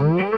うん。